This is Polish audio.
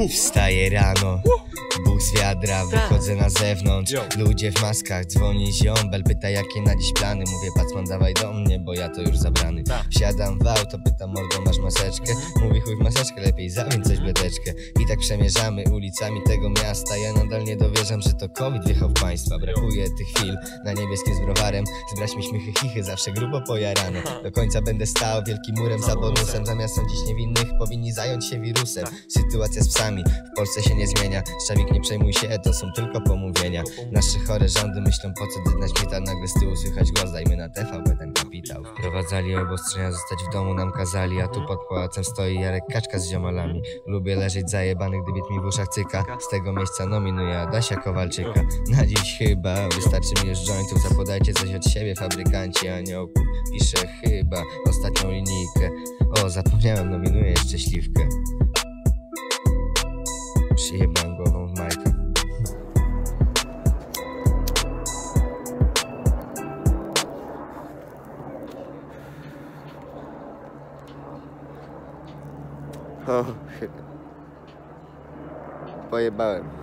Wstaję rano, z wiadra, wychodzę na zewnątrz. Ludzie w maskach, dzwoni ziombel Pyta jakie na dziś plany. Mówię pacman dawaj do mnie, bo ja to już zabrany. Wsiadam w auto, pytam mordo masz maseczkę? Mówi chuj w maseczkę, lepiej zawiń coś bledeczkę I tak przemierzamy ulicami tego miasta. Ja nadal nie dowierzam, że to COVID wjechał w państwa. Brakuje tych chwil na niebieskim z browarem. Z braćmi śmichy chichy, zawsze grubo pojarane. Do końca będę stał wielkim murem za bonusem. Zamiast sądzić niewinnych, powinni zająć się wirusem. Sytuacja z psami w Polsce się nie zmienia. Szczawik nie przejmuj się, to są tylko pomówienia. Nasze chore rządy myślą po co dydnać szpital Nagle z tyłu słychać głos, dajmy na TVP ten kapitał. Wprowadzali obostrzenia, zostać w domu nam kazali A tu pod pałacem stoi Jarek Kaczka z ziomalami. Lubię leżeć zajebany, gdy bit mi w uszach cyka. Z tego miejsca nominuję Adasia Kowalczyka. Na dziś chyba wystarczy mi już jointów Zapodajcie coś od siebie fabrykanci aniołków. Piszę chyba ostatnią linijkę. O, zapomniałem, nominuję jeszcze śliwkę Przyjebałem O, pojebałem.